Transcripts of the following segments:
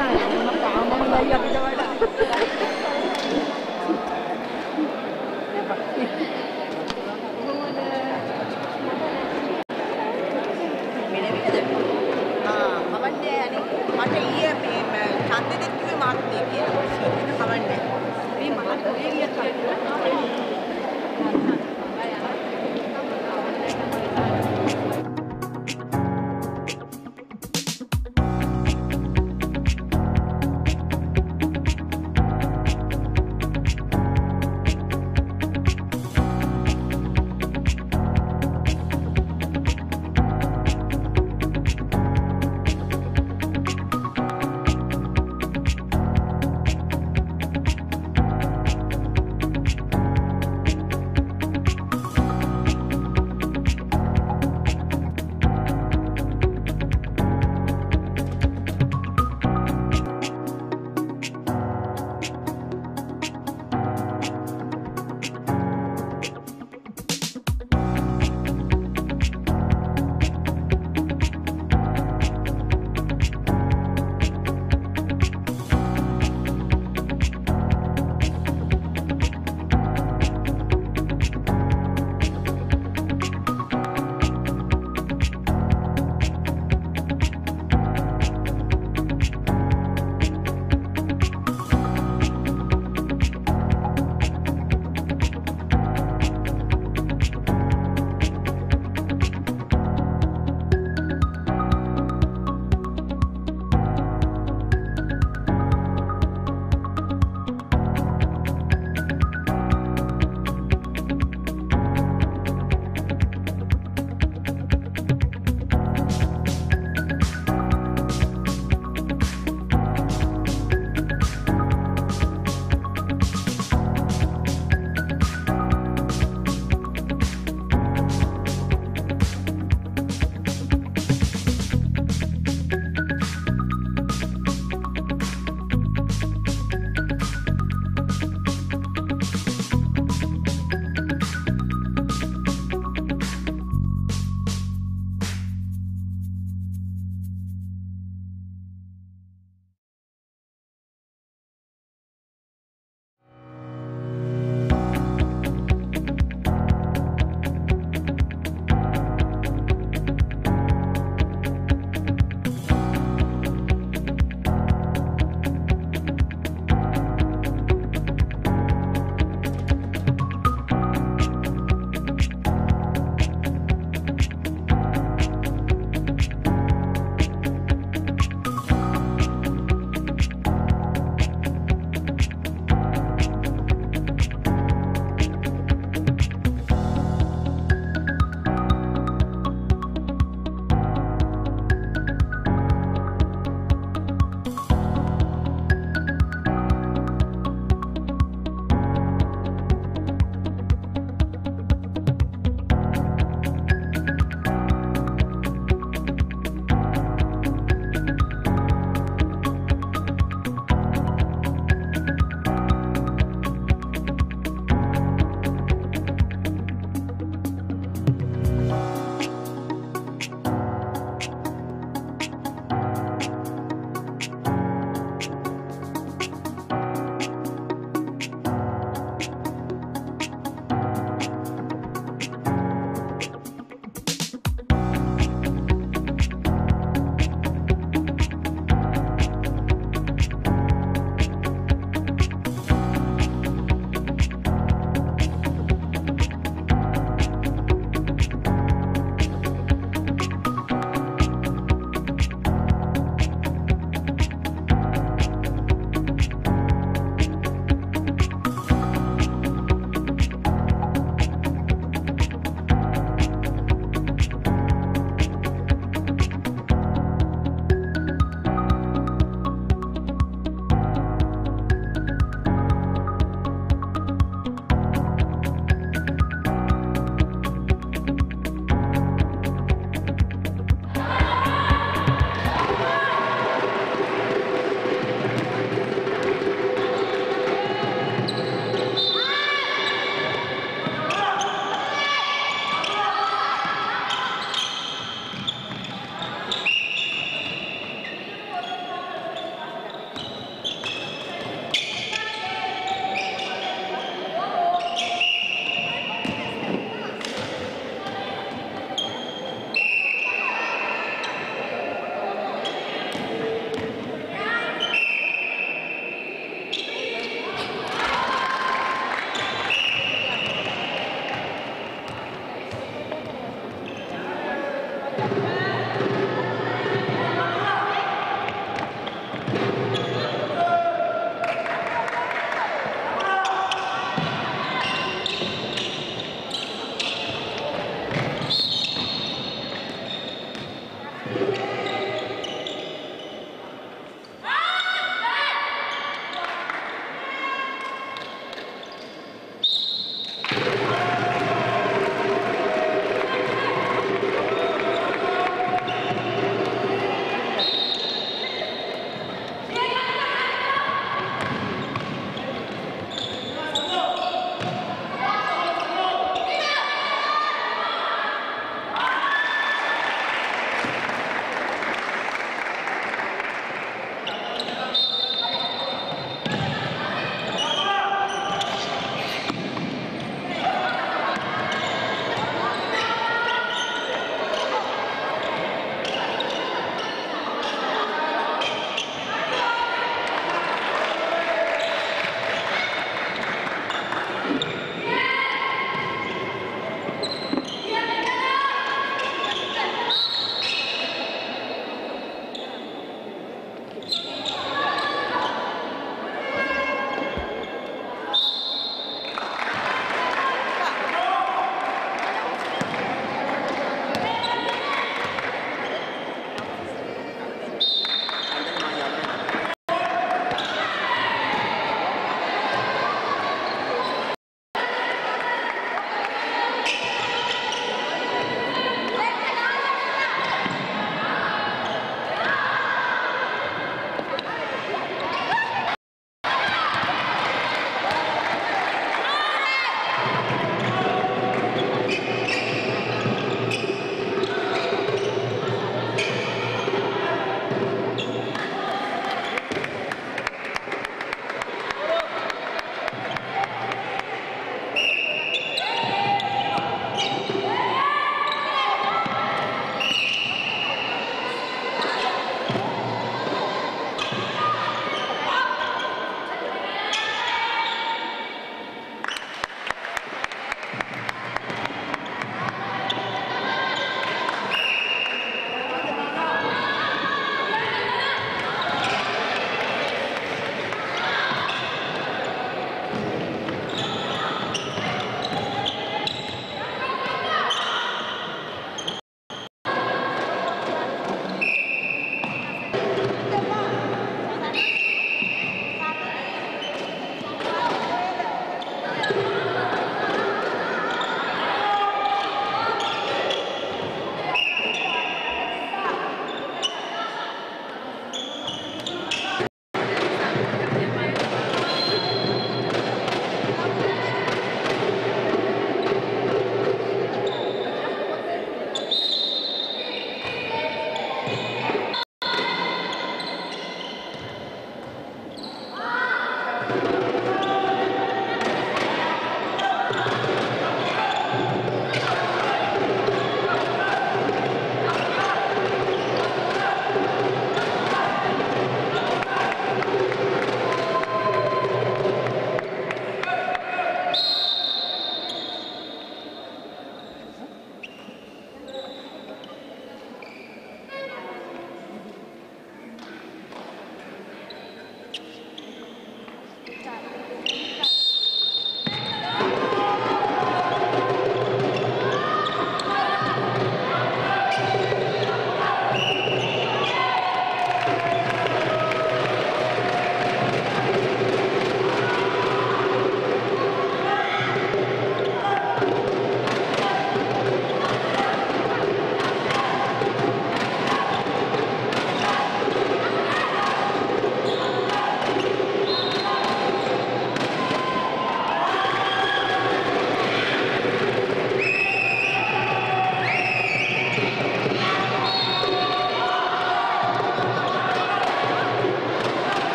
哎，我们房门来要。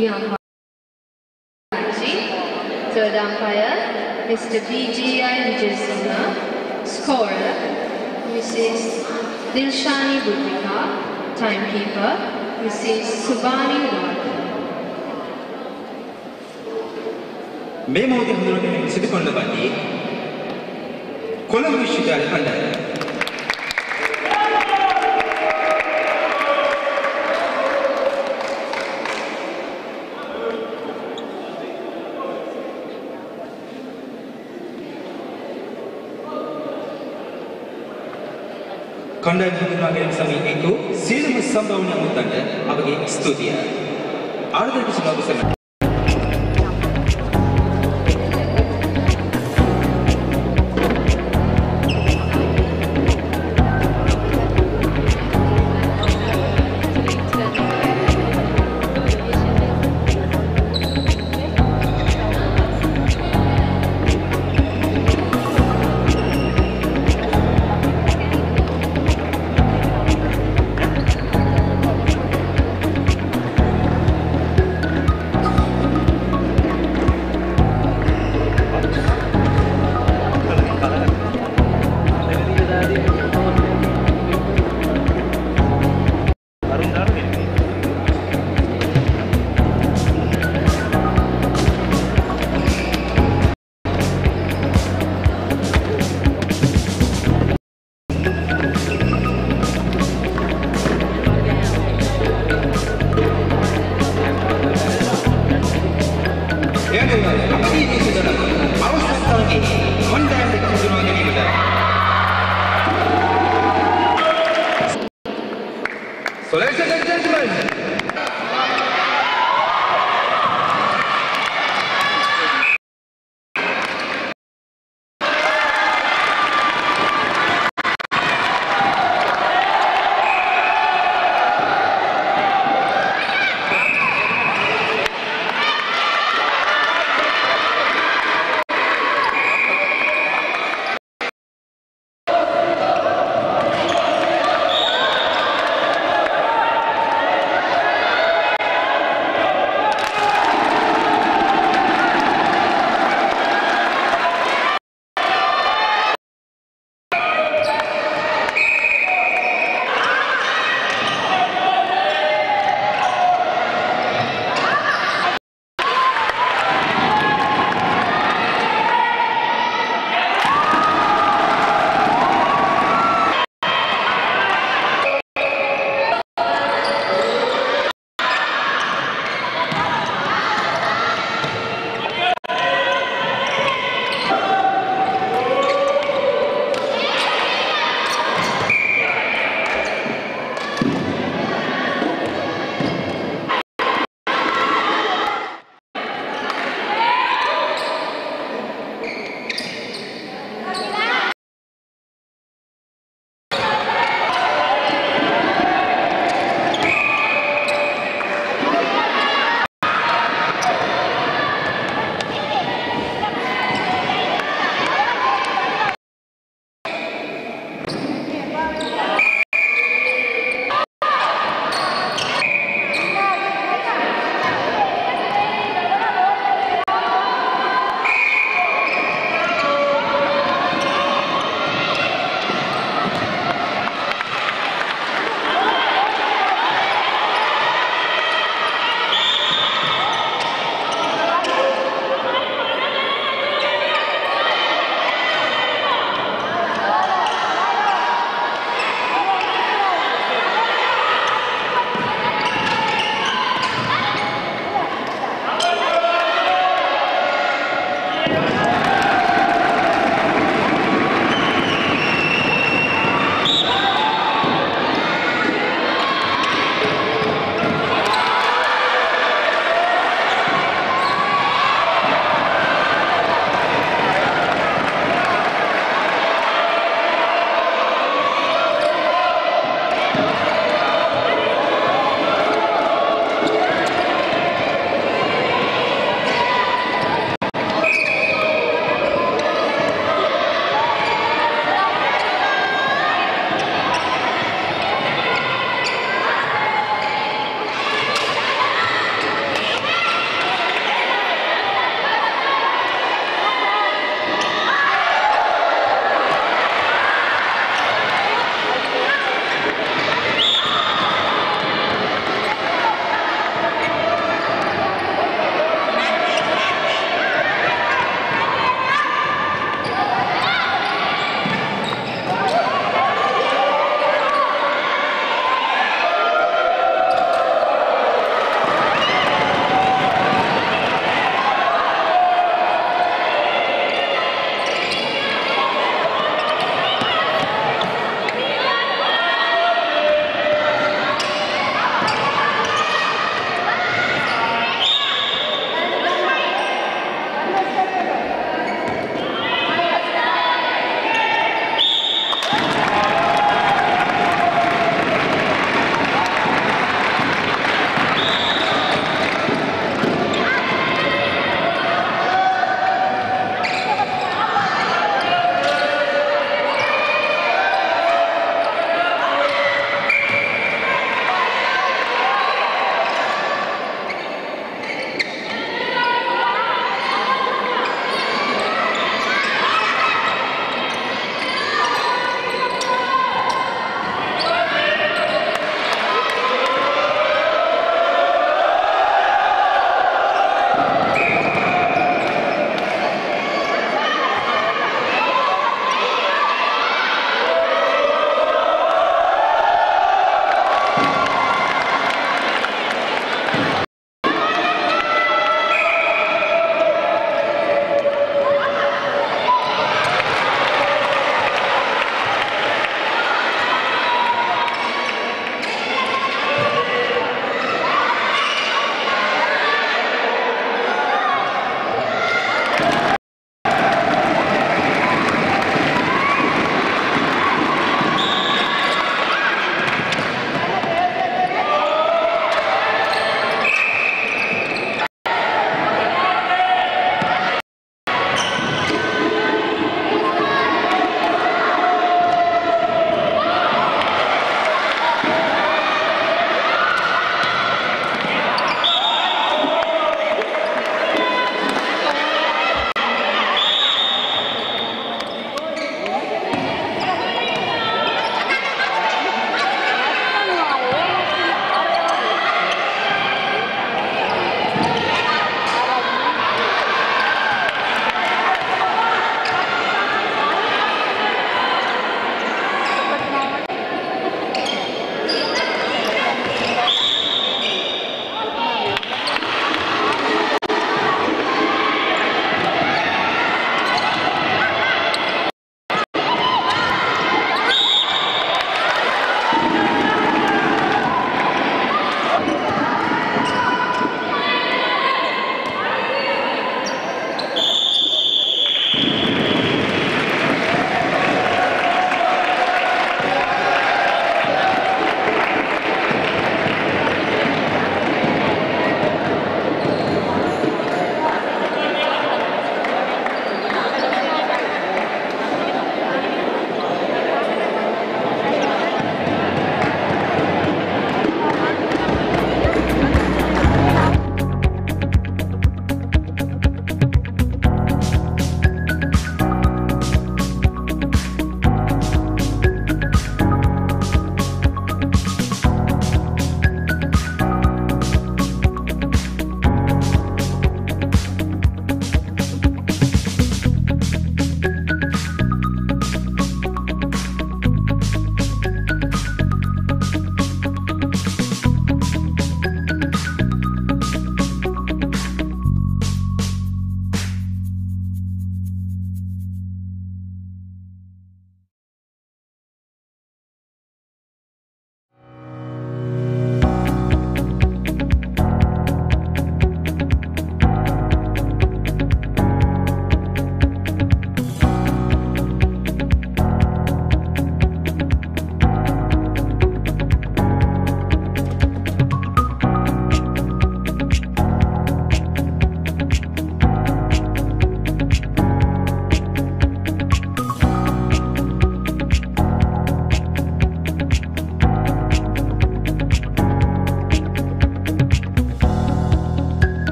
the umpire. Third umpire, Mr. BGI Vijayasinghe. Scorer, Mrs. Dilshani Budvika. Timekeeper, Mrs. Subani Ward. මේ මොහොතේ හඳුන්වන්නේ සිදු කරන ලබන්නේ කොළඹ විශ්වවිද්‍යාල කණ්ඩායම. කණ්ඩායම් ගිහින් සමී ඒකෝ සීලම සම්භාවනා මුත්තන්ට අපගේ ස්තුතිය. ආදරණීය සුබසන